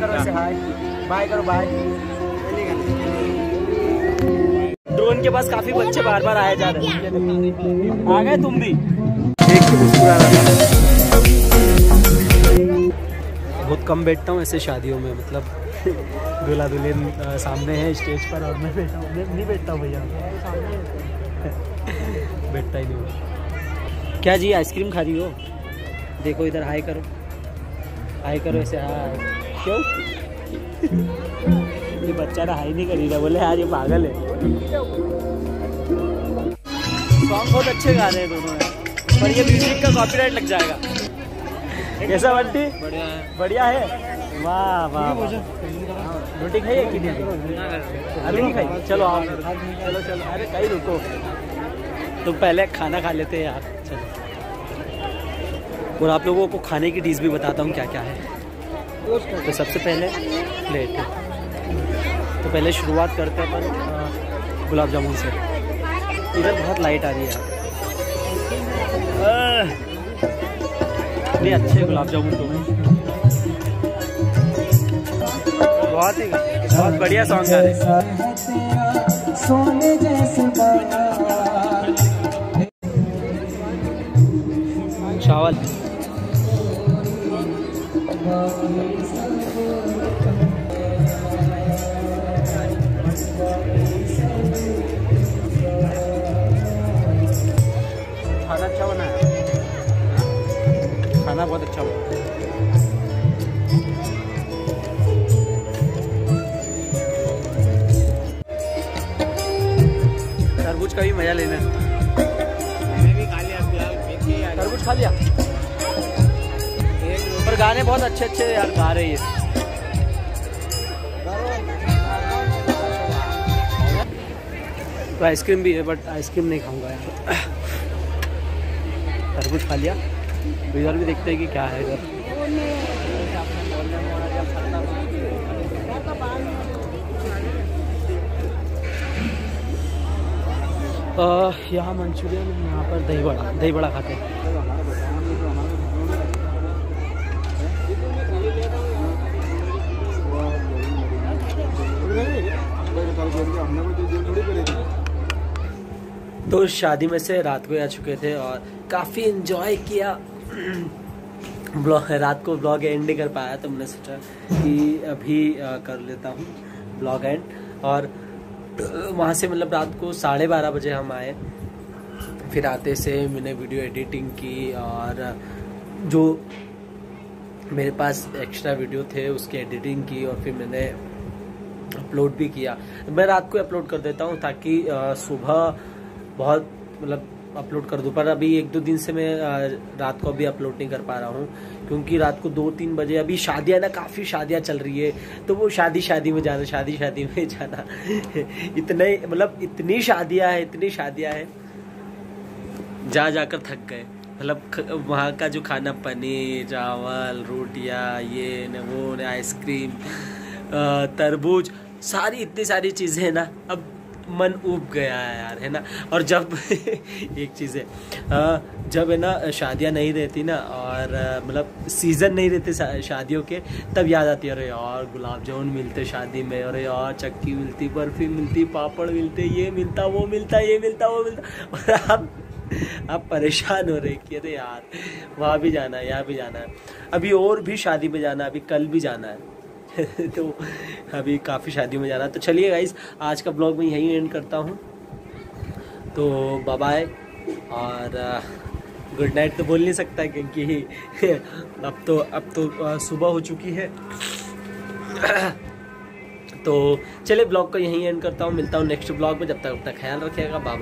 करो ऐसे hi. Bye करो, बाय। ड्रोन के पास काफ़ी बच्चे बार बार आए जा रहे हैं। आ गए तुम भी? बहुत कम बैठता हूँ ऐसे शादियों में मतलब दूल्हा दुल्हन सामने है स्टेज पर और मैं बैठा हूँ। मैं नहीं बैठता हूँ भैया। बैठता ही नहीं हूँ। क्या जी, आइसक्रीम खा रही हो? देखो इधर हाई करो। हाई करो ऐसे, हाय। क्यों? ये बच्चा ना हाई नहीं करी रहा बोले यार ये पागल है। सॉन्ग बहुत अच्छे गा रहे हैं दोनों पर ये म्यूज़िक का कॉपीराइट लग जाएगा। कैसा बंटी? बढ़िया है। बढ़िया है? वाह वाह। रोटी खाई है कि नहीं? अभी? अभी नहीं खाई? चलो आओ। चलो चलो। अरे कहीं रुको। तो पहले खाना खा लेते हैं यार। चलो। और आप लोगों को खाने की डिश भी बताता हूँ क्या क्या है। तो सबसे पहले प्लेट तो पहले शुरुआत करते हैं अपन गुलाब जामुन से। इधर बहुत लाइट आ रही है। इतने अच्छे गुलाब जामुन तो बहुत ही, बहुत बढ़िया सॉन्ग है चावल खाना अच्छा बना है? खाना बहुत अच्छा बना तरबूज का भी मज़ा लेना है। मैंने भी खा लिया तरबूज खा लिया? गाने बहुत अच्छे अच्छे यार गा रही है तो आइसक्रीम भी है बट आइसक्रीम नहीं खाऊँगा यार। तरबूज खा लिया। तो इधर भी देखते हैं कि क्या है इधर। यहाँ मंचूरियन, यहाँ पर दही बड़ा दही बड़ा खाते हैं। तो शादी में से रात को आ चुके थे और काफ़ी इन्जॉय किया। ब्लॉग रात को ब्लॉग एंड नहीं कर पाया तो मैंने सोचा कि अभी कर लेता हूँ ब्लॉग एंड और वहाँ से मतलब रात को साढ़े बारह बजे हम आए। फिर आते से मैंने वीडियो एडिटिंग की और जो मेरे पास एक्स्ट्रा वीडियो थे उसकी एडिटिंग की और फिर मैंने अपलोड भी किया। मैं रात को अपलोड कर देता हूँ ताकि सुबह बहुत मतलब अपलोड कर दूँ। पर अभी एक दो दिन से मैं रात को अभी अपलोड नहीं कर पा रहा हूँ, क्योंकि रात को दो तीन बजे, अभी शादियाँ ना, काफ़ी शादियाँ चल रही है तो वो शादी शादी में जाना, शादी शादी में जाना। इतने मतलब इतनी शादियाँ हैं, इतनी शादियाँ हैं। जा, जाकर थक गए। मतलब वहाँ का जो खाना, पनीर, चावल, रोटियाँ, ये, न, वो, न, आइसक्रीम तरबूज, सारी, इतनी सारी चीज़ें हैं ना, अब मन उब गया है यार, है ना? और जब एक चीज़ है जब है ना, शादियाँ नहीं रहती ना, और मतलब सीज़न नहीं रहते शादियों के, तब याद आती है, अरे यार, गुलाब जामुन मिलते शादी में, अरे यार, चक्की मिलती, बर्फ़ी मिलती, पापड़ मिलते, ये मिलता, वो मिलता, ये मिलता, वो मिलता। और अब आप परेशान हो रहे कि अरे यार, वहाँ भी जाना है, यहाँ भी जाना है। अभी और भी शादी में जाना है, अभी कल भी जाना है। तो अभी काफ़ी शादियों में जाना तो चलिए गाइज़ आज का ब्लॉग मैं यहीं एंड करता हूँ। तो बाय और गुड नाइट तो बोल नहीं सकता क्योंकि अब तो अब तो सुबह हो चुकी है। तो चलिए ब्लॉग को यहीं एंड करता हूँ। मिलता हूँ नेक्स्ट ब्लॉग में। जब तक अपना ख्याल रखिएगा। बाय